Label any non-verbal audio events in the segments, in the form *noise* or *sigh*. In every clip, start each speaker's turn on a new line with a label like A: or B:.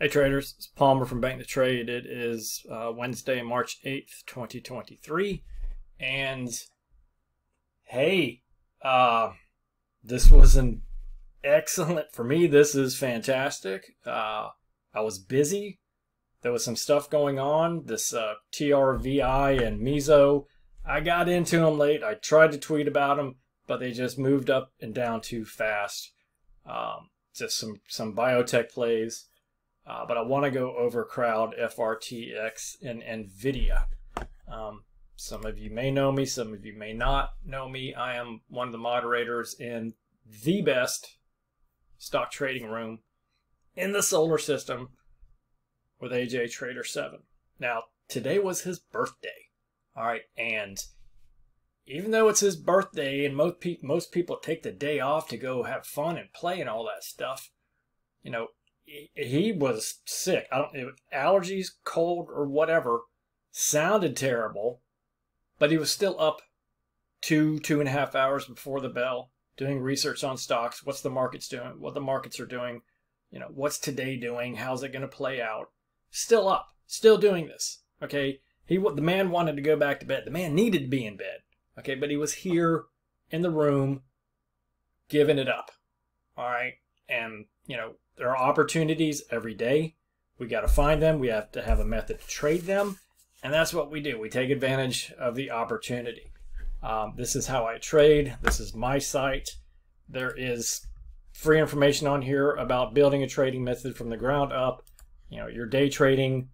A: Hey traders, it's Palmer from Bank the Trade. It is uh, Wednesday, March 8th, 2023. And hey, uh, this was an excellent, for me, this is fantastic. Uh, I was busy. There was some stuff going on. This uh, TRVI and Mizo, I got into them late. I tried to tweet about them, but they just moved up and down too fast. Um, just some, some biotech plays. Uh, but I want to go over Crowd, FRTX, and NVIDIA. Um, some of you may know me, some of you may not know me. I am one of the moderators in the best stock trading room in the solar system with AJ Trader 7. Now, today was his birthday. All right, and even though it's his birthday and most, pe- most people take the day off to go have fun and play and all that stuff, you know, he was sick. I don't it, allergies, cold, or whatever. Sounded terrible, but he was still up two two and a half hours before the bell, doing research on stocks. What's the markets doing? What the markets are doing? You know, what's today doing? How's it going to play out? Still up, still doing this. Okay, he the man wanted to go back to bed. The man needed to be in bed. Okay, but he was here in the room, giving it up. All right, and you know there are opportunities every day. We got to find them. We have to have a method to trade them. And that's what we do. We take advantage of the opportunity. Um, this is how I trade. This is my site. There is free information on here about building a trading method from the ground up. You know, your day trading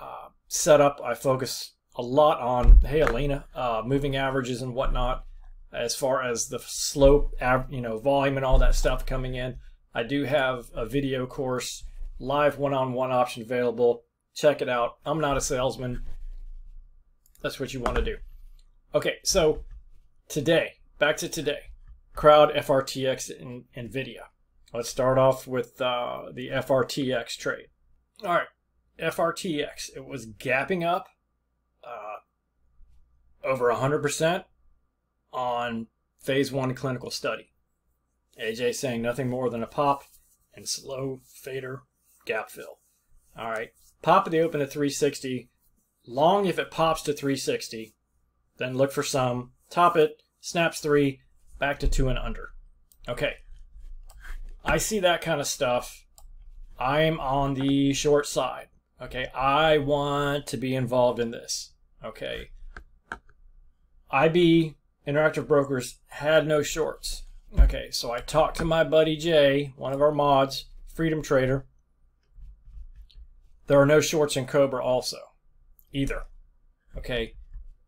A: uh, setup. I focus a lot on, hey, Elena, uh, moving averages and whatnot as far as the slope, you know, volume and all that stuff coming in. I do have a video course, live one-on-one option available. Check it out. I'm not a salesman. That's what you want to do. Okay, so today, back to today. Crowd, FRTX, and NVIDIA. Let's start off with uh, the FRTX trade. All right, FRTX. It was gapping up uh, over 100% on phase one clinical study. AJ saying nothing more than a pop and slow fader gap fill. All right. Pop at the open at 360. Long if it pops to 360. Then look for some. Top it. Snaps three. Back to two and under. Okay. I see that kind of stuff. I'm on the short side. Okay. I want to be involved in this. Okay. IB Interactive Brokers had no shorts. Okay, so I talked to my buddy Jay, one of our mods, Freedom Trader. There are no shorts in Cobra also, either. Okay,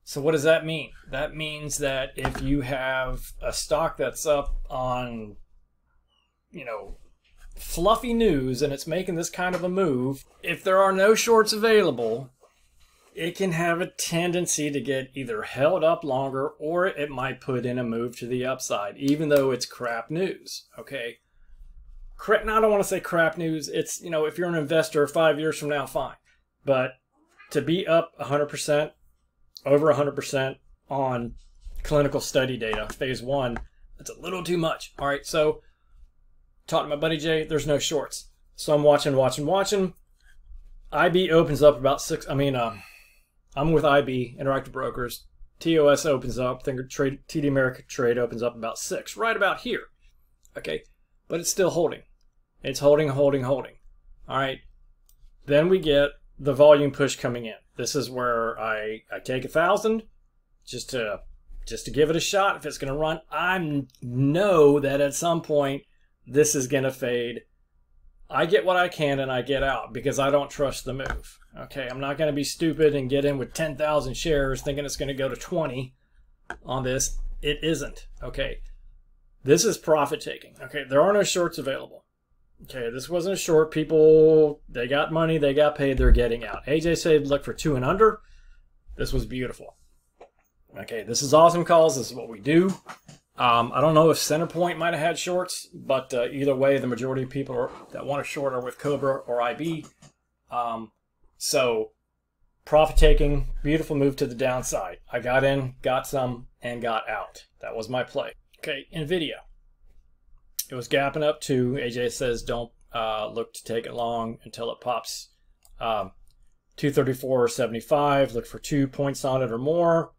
A: so what does that mean? That means that if you have a stock that's up on, you know, fluffy news and it's making this kind of a move, if there are no shorts available, it can have a tendency to get either held up longer or it might put in a move to the upside, even though it's crap news. Okay. Crap, now I don't want to say crap news. It's, you know, if you're an investor five years from now, fine. But to be up 100%, over 100% on clinical study data, phase one, that's a little too much. All right. So, talking to my buddy Jay, there's no shorts. So I'm watching, watching, watching. IB opens up about six, I mean, uh, I'm with IB, Interactive Brokers. TOS opens up, think trade, TD Ameritrade opens up about six, right about here. Okay, but it's still holding. It's holding, holding, holding. All right. Then we get the volume push coming in. This is where I, I take a thousand just to just to give it a shot. If it's going to run, I know that at some point this is going to fade. I get what I can and I get out because I don't trust the move. Okay, I'm not going to be stupid and get in with 10,000 shares thinking it's going to go to 20 on this. It isn't. Okay, this is profit taking. Okay, there are no shorts available. Okay, this wasn't a short. People, they got money, they got paid, they're getting out. AJ said look for two and under. This was beautiful. Okay, this is awesome calls. This is what we do. Um, I don't know if Centerpoint might have had shorts, but uh, either way, the majority of people are, that want a short are with Cobra or IB. Um, so profit taking, beautiful move to the downside. I got in, got some, and got out. That was my play. Okay, NVIDIA. It was gapping up to, AJ says don't uh, look to take it long until it pops um, 234.75. Look for two points on it or more.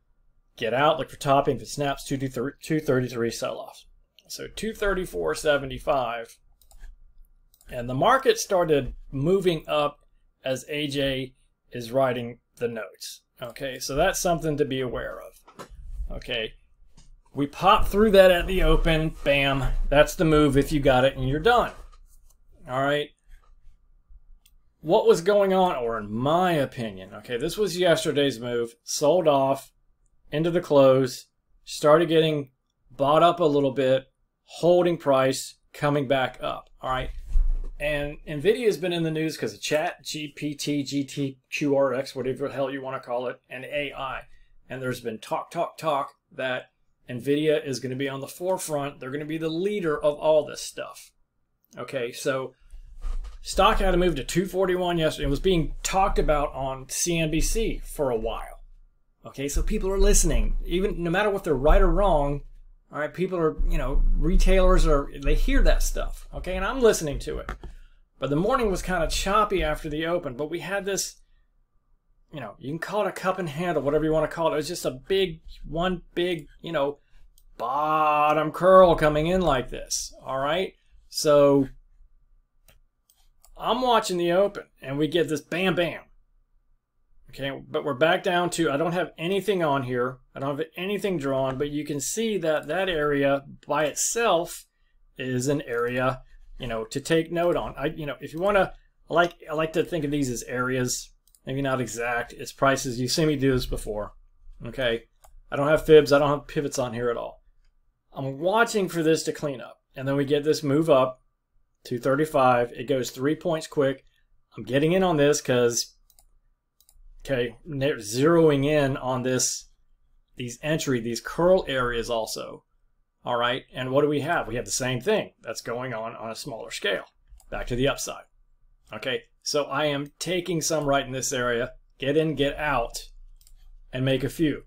A: Get out. Look for topping. If it snaps, 233 sell off. So 234.75. And the market started moving up as AJ is writing the notes. Okay, so that's something to be aware of. Okay, we pop through that at the open. Bam, that's the move if you got it and you're done. All right. What was going on, or in my opinion, okay, this was yesterday's move. Sold off into the close, started getting bought up a little bit, holding price, coming back up. All right. And NVIDIA has been in the news because of chat, GPT, GTQRX, whatever the hell you want to call it, and AI. And there's been talk, talk, talk that NVIDIA is going to be on the forefront. They're going to be the leader of all this stuff. Okay, so stock had to move to 241 yesterday. It was being talked about on CNBC for a while. Okay, so people are listening. Even no matter what they're right or wrong, all right, people are, you know, retailers are, they hear that stuff. Okay, and I'm listening to it. But the morning was kind of choppy after the open, but we had this, you know, you can call it a cup and handle, whatever you want to call it. It was just a big, one big, you know, bottom curl coming in like this. All right, so I'm watching the open, and we get this bam, bam. Okay, but we're back down to, I don't have anything on here. I don't have anything drawn, but you can see that that area by itself is an area, you know, to take note on. I, you know, if you want to, like, I like to think of these as areas, maybe not exact. It's prices. You've seen me do this before. Okay, I don't have fibs. I don't have pivots on here at all. I'm watching for this to clean up. And then we get this move up to 35. It goes three points quick. I'm getting in on this because Okay, zeroing in on this, these entry, these curl areas also. All right, and what do we have? We have the same thing that's going on on a smaller scale. Back to the upside. Okay, so I am taking some right in this area, get in, get out, and make a few.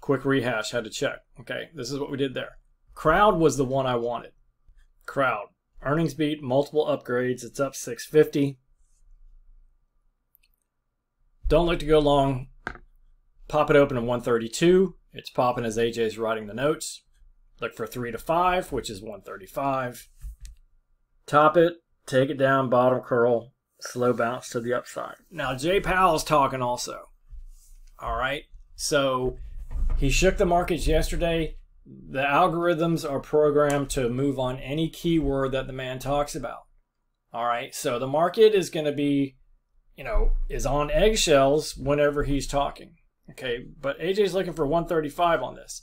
A: Quick rehash, had to check. Okay, this is what we did there. Crowd was the one I wanted. Crowd. Earnings beat, multiple upgrades. It's up 650. Don't look to go long. Pop it open at 132. It's popping as AJ's writing the notes. Look for 3 to 5, which is 135. Top it, take it down, bottom curl, slow bounce to the upside. Now, Jay Powell's talking also. All right. So he shook the markets yesterday. The algorithms are programmed to move on any keyword that the man talks about. All right. So the market is going to be you know, is on eggshells whenever he's talking. Okay, but AJ's looking for 135 on this.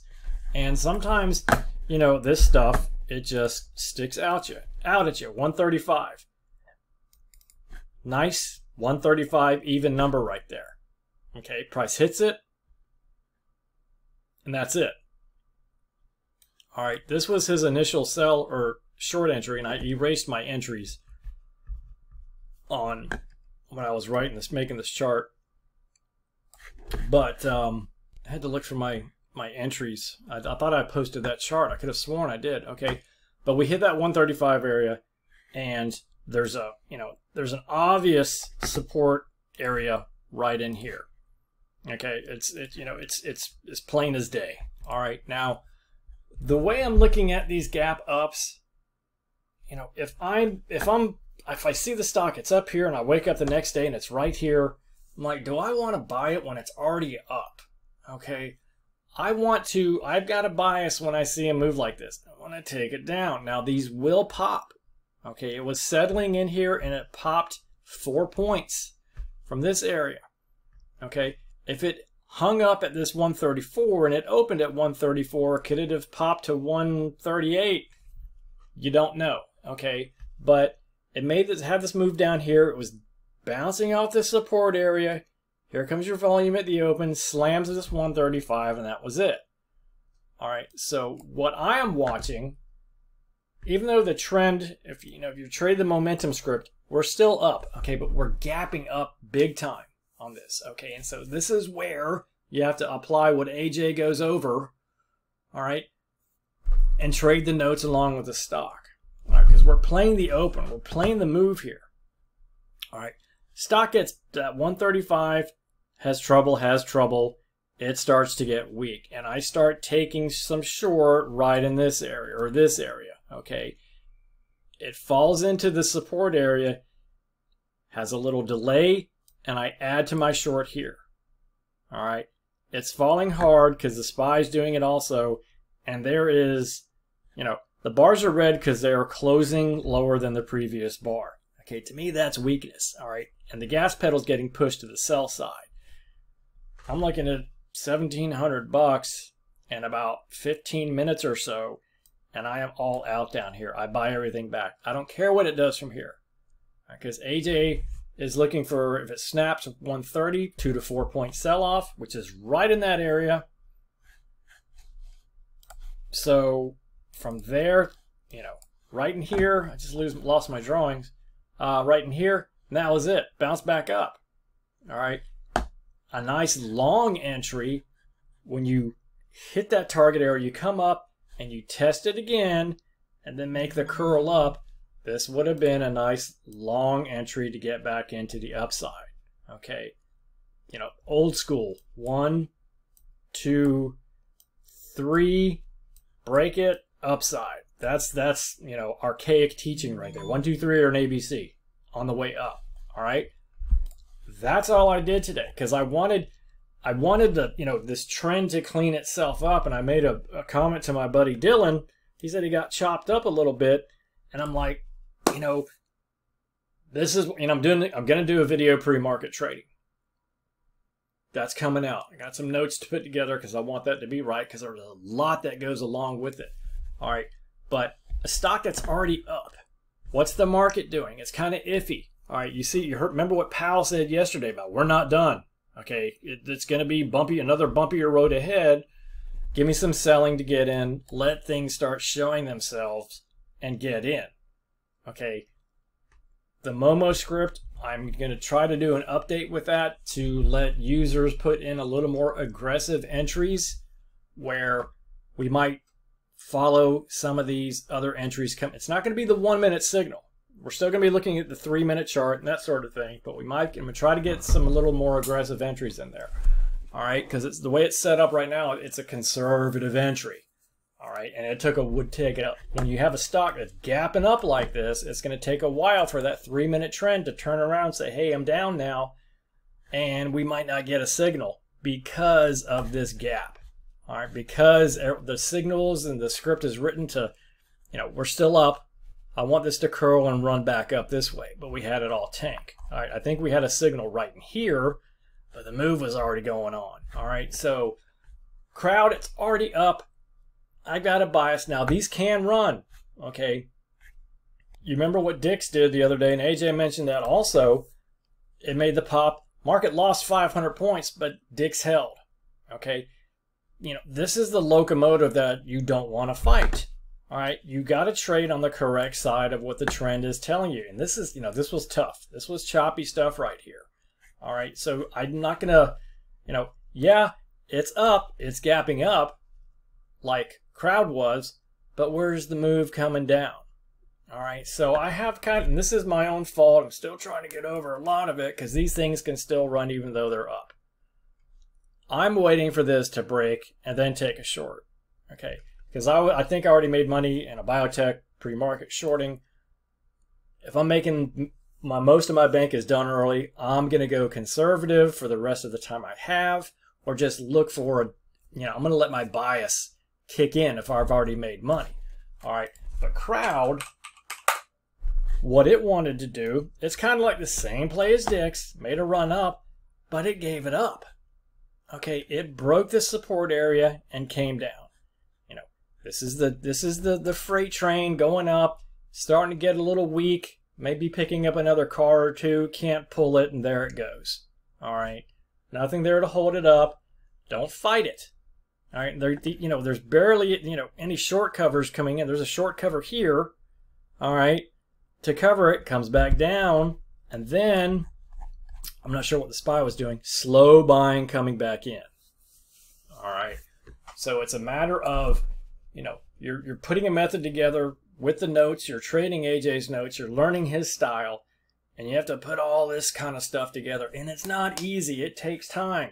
A: And sometimes, you know, this stuff, it just sticks out you, out at you. 135. Nice 135 even number right there. Okay, price hits it. And that's it. All right, this was his initial sell or short entry, and I erased my entries on when I was writing this, making this chart. But um, I had to look for my my entries. I, I thought I posted that chart. I could have sworn I did. Okay, but we hit that 135 area, and there's a you know there's an obvious support area right in here. Okay, it's it you know it's it's as plain as day. All right, now the way I'm looking at these gap ups, you know, if I'm if I'm if I see the stock, it's up here, and I wake up the next day and it's right here, I'm like, do I want to buy it when it's already up? Okay. I want to, I've got a bias when I see a move like this. I want to take it down. Now, these will pop. Okay. It was settling in here and it popped four points from this area. Okay. If it hung up at this 134 and it opened at 134, could it have popped to 138? You don't know. Okay. But it made this have this move down here. It was bouncing off the support area. Here comes your volume at the open, slams this 135, and that was it. All right, so what I am watching, even though the trend, if you know, if you trade the momentum script, we're still up, okay, but we're gapping up big time on this, okay, and so this is where you have to apply what AJ goes over, all right, and trade the notes along with the stock. All right, because we're playing the open. We're playing the move here. All right. Stock gets uh, at 135, has trouble, has trouble. It starts to get weak. And I start taking some short right in this area or this area. Okay. It falls into the support area, has a little delay, and I add to my short here. All right. It's falling hard because the SPY's doing it also. And there is, you know, the bars are red because they are closing lower than the previous bar. Okay, to me that's weakness, all right? And the gas pedal's getting pushed to the sell side. I'm looking at 1700 bucks in about 15 minutes or so, and I am all out down here. I buy everything back. I don't care what it does from here. Because AJ is looking for, if it snaps 130, 2 to 4 point sell off, which is right in that area. So from there, you know, right in here, I just lose, lost my drawings. Uh, right in here, that was it. Bounce back up. All right. A nice long entry. When you hit that target area, you come up and you test it again and then make the curl up. This would have been a nice long entry to get back into the upside. Okay. You know, old school. One, two, three, break it, upside. That's that's you know archaic teaching right there. One, two, three, or an ABC on the way up. All right. That's all I did today because I wanted I wanted the you know this trend to clean itself up, and I made a, a comment to my buddy Dylan. He said he got chopped up a little bit, and I'm like, you know, this is and I'm doing I'm gonna do a video pre-market trading. That's coming out. I got some notes to put together because I want that to be right because there's a lot that goes along with it. All right. But a stock that's already up, what's the market doing? It's kind of iffy. All right. You see, you heard, remember what Powell said yesterday about we're not done. Okay. It, it's going to be bumpy, another bumpier road ahead. Give me some selling to get in. Let things start showing themselves and get in. Okay. The Momo script, I'm going to try to do an update with that to let users put in a little more aggressive entries where we might follow some of these other entries. Come, it's not going to be the one minute signal. We're still going to be looking at the three minute chart and that sort of thing, but we might I'm try to get some a little more aggressive entries in there. All right, because it's the way it's set up right now. It's a conservative entry. All right, and it took a would take it up when you have a stock that's gapping up like this. It's going to take a while for that three minute trend to turn around and say, "Hey, I'm down now," and we might not get a signal because of this gap. All right, because er, the signals and the script is written to, you know, we're still up. I want this to curl and run back up this way, but we had it all tank. All right, I think we had a signal right in here, but the move was already going on. All right, so crowd, it's already up. I got a bias now. These can run. Okay. You remember what Dix did the other day, and AJ mentioned that also. It made the pop. Market lost 500 points, but Dix held. Okay you know, this is the locomotive that you don't want to fight. All right, you got to trade on the correct side of what the trend is telling you. And this is, you know, this was tough. This was choppy stuff right here. All right, so I'm not going to, you know, yeah, it's up, it's gapping up like crowd was, but where's the move coming down? All right, so I have kind of, and this is my own fault. I'm still trying to get over a lot of it because these things can still run even though they're up. I'm waiting for this to break and then take a short. Okay, because I, I think I already made money in a biotech pre-market shorting. If I'm making my most of my bank is done early, I'm gonna go conservative for the rest of the time I have, or just look for a, you know, I'm gonna let my bias kick in if I've already made money. All right, but crowd, what it wanted to do, it's kind of like the same play as Dix, made a run up, but it gave it up. Okay, it broke the support area and came down. You know, this is the this is the the freight train going up, starting to get a little weak, maybe picking up another car or two, can't pull it and there it goes. All right. Nothing there to hold it up. Don't fight it. All right, there you know, there's barely you know any short covers coming in. There's a short cover here. All right. To cover it comes back down and then I'm not sure what the SPY was doing. Slow buying coming back in. All right. So it's a matter of, you know, you're, you're putting a method together with the notes, you're trading AJ's notes, you're learning his style, and you have to put all this kind of stuff together. And it's not easy, it takes time.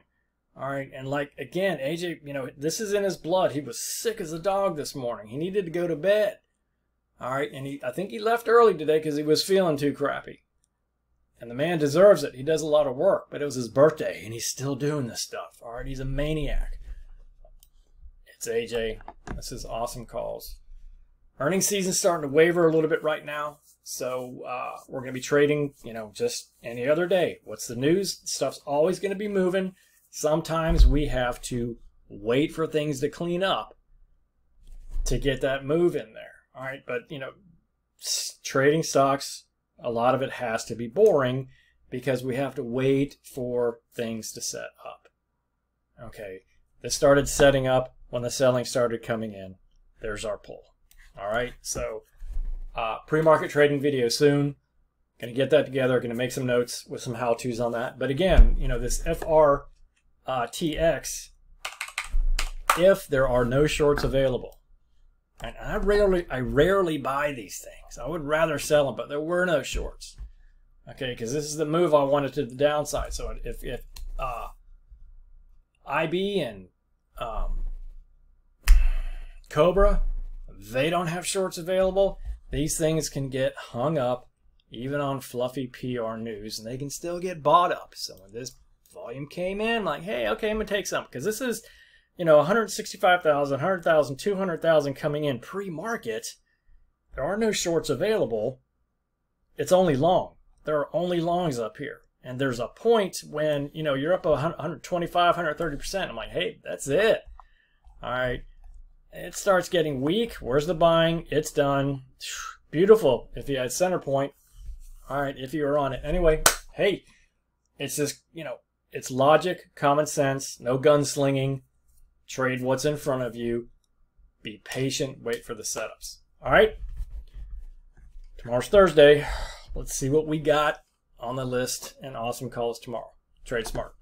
A: All right, and like again, AJ, you know, this is in his blood. He was sick as a dog this morning. He needed to go to bed. All right, and he I think he left early today because he was feeling too crappy. And the man deserves it. He does a lot of work, but it was his birthday and he's still doing this stuff. All right, he's a maniac. It's AJ. This is awesome calls. Earnings season's starting to waver a little bit right now. So uh, we're going to be trading, you know, just any other day. What's the news? Stuff's always going to be moving. Sometimes we have to wait for things to clean up to get that move in there. All right, but you know, trading stocks, a lot of it has to be boring because we have to wait for things to set up. Okay, this started setting up when the selling started coming in. There's our pull. All right, so uh, pre-market trading video soon. Going to get that together. Going to make some notes with some how-tos on that. But again, you know this FR uh, TX if there are no shorts available. And I rarely, I rarely buy these things. I would rather sell them, but there were no shorts. Okay, because this is the move I wanted to the downside. So if if uh, IB and um, Cobra, they don't have shorts available. These things can get hung up even on fluffy PR news, and they can still get bought up. So when this volume came in, like, hey, okay, I'm gonna take some because this is, you know, 165,000, 100,000, 200,000 coming in pre-market. There are no shorts available. It's only long. There are only longs up here. And there's a point when, you know, you're up 125, 130%. I'm like, hey, that's it. All right. It starts getting weak. Where's the buying? It's done. *sighs* Beautiful. If you had center point. All right. If you were on it. Anyway, hey, it's just, you know, it's logic, common sense, no gunslinging. Trade what's in front of you. Be patient. Wait for the setups. All right. Tomorrow's Thursday. Let's see what we got on the list and awesome calls tomorrow. Trade smart.